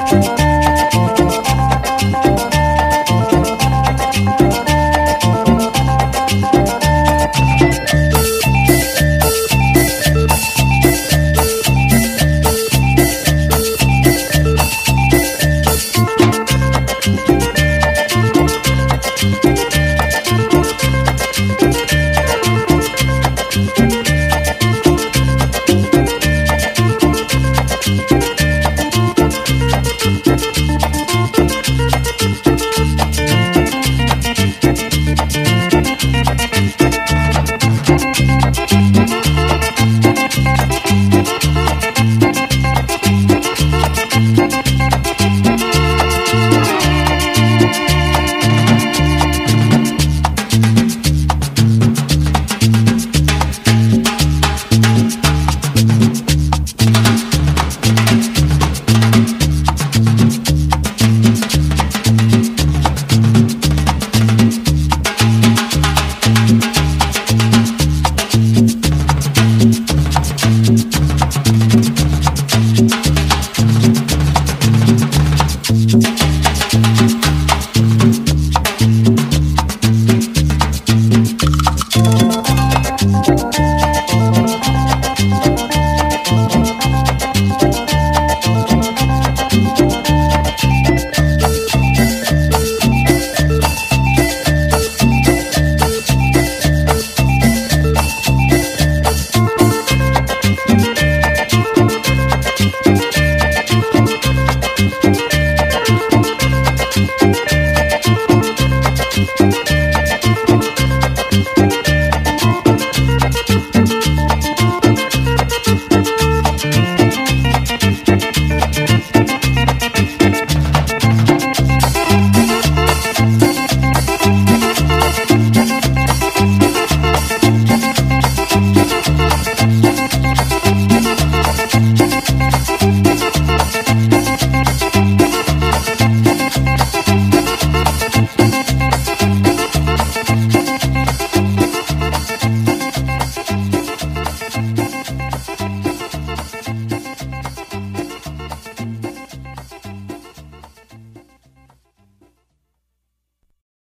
嗯。